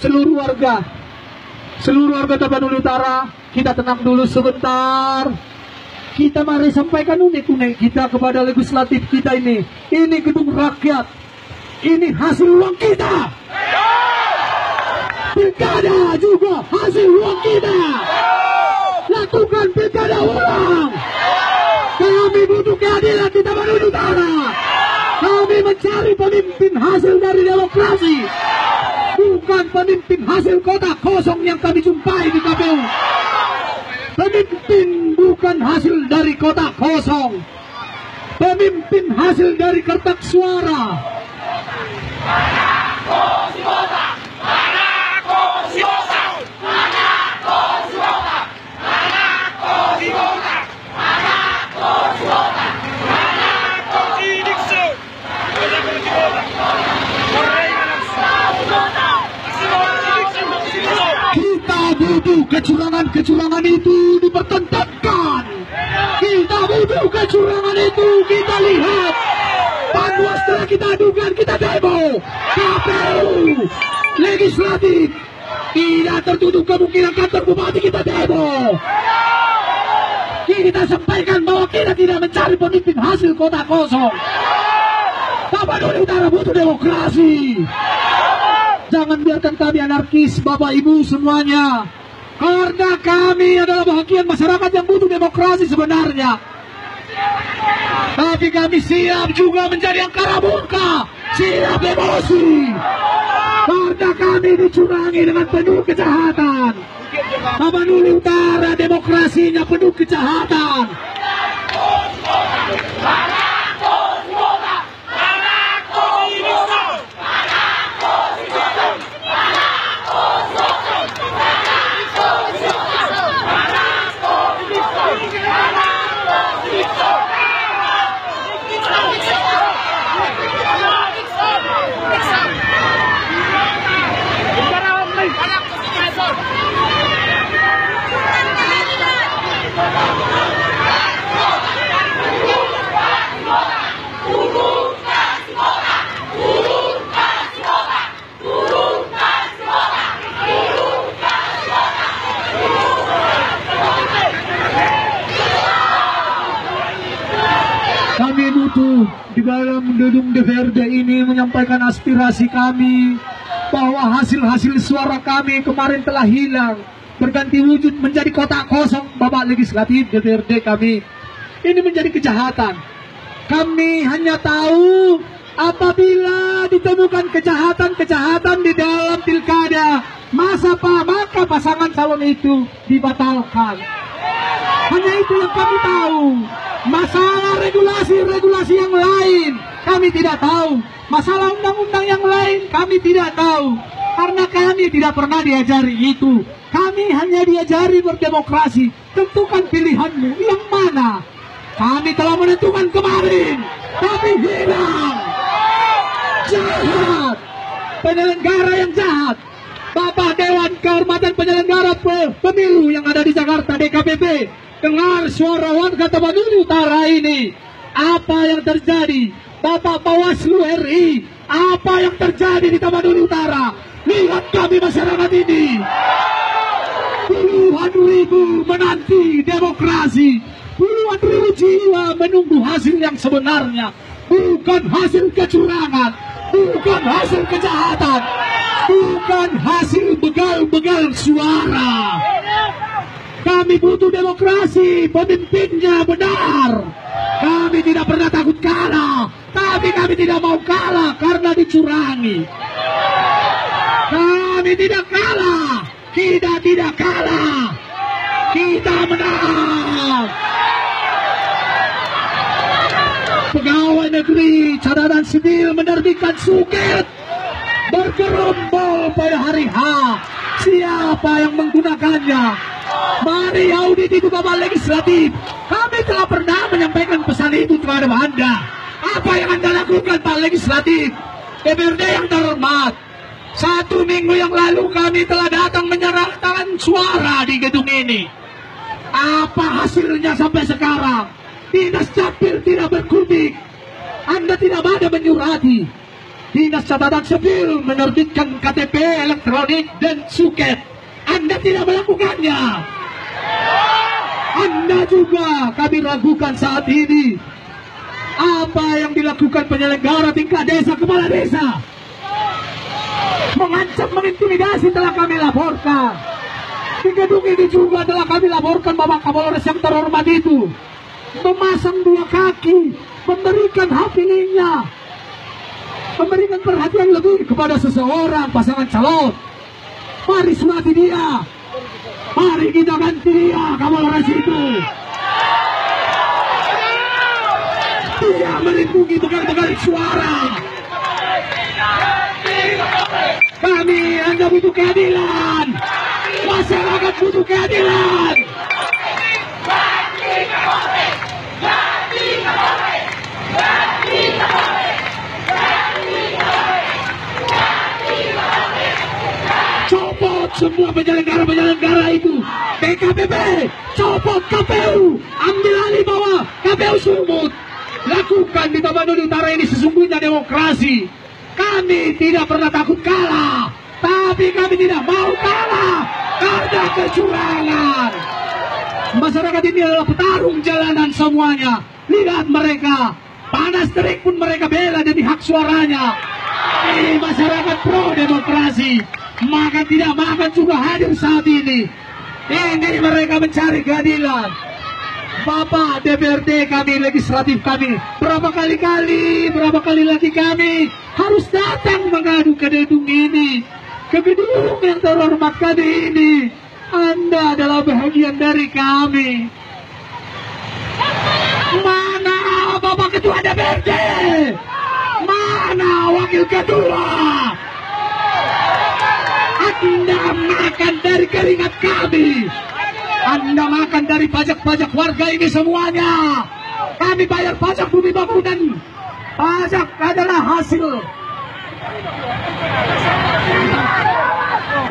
seluruh warga, seluruh warga Tapanuli Utara, kita tenang dulu sebentar. Kita mari sampaikan unik-unik kita kepada legislatif kita ini. Ini gedung rakyat. Ini hasil uang kita. Pilkada juga hasil uang kita. Lakukan pilkada ulang. Kami butuh keadilan di Tapanuli Utara. Kami mencari pemimpin hasil dari demokrasi. Pemimpin hasil kota kosong yang kami jumpai di KPU. Pemimpin bukan hasil dari kota kosong. Pemimpin hasil dari kertas suara. Butuh kecurangan-kecurangan itu dipertentangkan. Kita butuh kecurangan itu kita lihat. Bahwa setelah kita adukan kita demo. KPU legislatif tidak tertutup kemungkinan kantor bupati kita demo. Kita sampaikan bahwa kita tidak mencari pemimpin hasil kota kosong. Tapanuli Utara butuh demokrasi. Jangan biarkan kami anarkis, Bapak Ibu semuanya. Karena kami adalah bagian masyarakat yang butuh demokrasi sebenarnya. Tapi kami siap juga menjadi angkara murka, siap emosi. Karena kami dicurangi dengan penuh kejahatan. Tapanuli Utara demokrasinya penuh kejahatan. Butuh di dalam gedung DPRD ini menyampaikan aspirasi kami bahwa hasil-hasil suara kami kemarin telah hilang berganti wujud menjadi kotak kosong Bapak Legislatif DPRD kami. Ini menjadi kejahatan. Kami hanya tahu apabila ditemukan kejahatan-kejahatan di dalam pilkada, masa apa maka pasangan calon itu dibatalkan. Hanya itu yang kami tahu. Kami tidak tahu. Masalah undang-undang yang lain kami tidak tahu. Karena kami tidak pernah diajari itu. Kami hanya diajari berdemokrasi. Tentukan pilihanmu yang mana. Kami telah menentukan kemarin. Tapi hilang. Jahat. Penyelenggara yang jahat. Bapak Dewan Kehormatan Penyelenggara Pe- Pemilu yang ada di Jakarta DKPP dengar suara warga Tapanuli Utara ini apa yang terjadi Bapak Bawaslu RI apa yang terjadi di Tapanuli Utara? Lihat kami masyarakat ini. Puluhan ribu menanti demokrasi. Puluhan ribu jiwa menunggu hasil yang sebenarnya. Bukan hasil kecurangan. Bukan hasil kejahatan. Bukan hasil begal-begal suara. Kami butuh demokrasi. Pemimpinnya benar. Kami tidak pernah takut kalah tapi kami tidak mau kalah karena dicurangi. Kami tidak kalah. Kita tidak kalah. Kita menang. Pegawai negeri catatan sipil menerbitkan suket. Bergerombol pada hari H. Siapa yang menggunakannya? Mari audit itu Bapak Legislatif. Kami telah pernah menyampaikan pesan itu terhadap Anda apa yang Anda lakukan Pak Legislatif DPRD yang terhormat satu minggu yang lalu kami telah datang menyerahkan suara di gedung ini apa hasilnya sampai sekarang Dinas Capil tidak berkutik Anda tidak ada menyurati Dinas Catatan Sipil menerbitkan KTP elektronik dan suket. Anda tidak melakukannya. Anda juga kami ragukan saat ini. Apa yang dilakukan penyelenggara tingkat desa kepala desa? Mengancam, mengintimidasi telah kami laporkan. Di gedung ini juga telah kami laporkan Bapak Kapolres yang terhormat itu. Memasang dua kaki, memberikan hak pilihnya, memberikan perhatian lebih kepada seseorang pasangan calon. Mari surati dia. Mari kita ganti dia Kapolres itu. Dia melindungi bekal-bekal suara. Kami hanya butuh keadilan. Masyarakat butuh keadilan. Copot semua penyelenggara-penyelenggara itu. PKPP, copot KPU. Ambil alih bawah KPU Sumut. Lakukan di Tapanuli Utara ini sesungguhnya demokrasi. Kami tidak pernah takut kalah. Tapi kami tidak mau kalah karena kecurangan. Masyarakat ini adalah petarung jalanan semuanya. Lihat mereka. Panas terik pun mereka bela jadi hak suaranya. Ini masyarakat pro demokrasi. Maka tidak makan juga hadir saat ini. Ini mereka mencari keadilan. Bapak DPRD kami, legislatif kami, berapa kali-kali, berapa kali lagi kami harus datang mengadu ke gedung ini, ke gedung yang terhormat kami ini. Anda adalah bagian dari kami. Mana Bapak Ketua DPRD? Mana Wakil Ketua? Anda makan dari keringat kami. Anda makan dari pajak-pajak warga ini semuanya. Kami bayar pajak bumi bangunan. Pajak adalah hasil.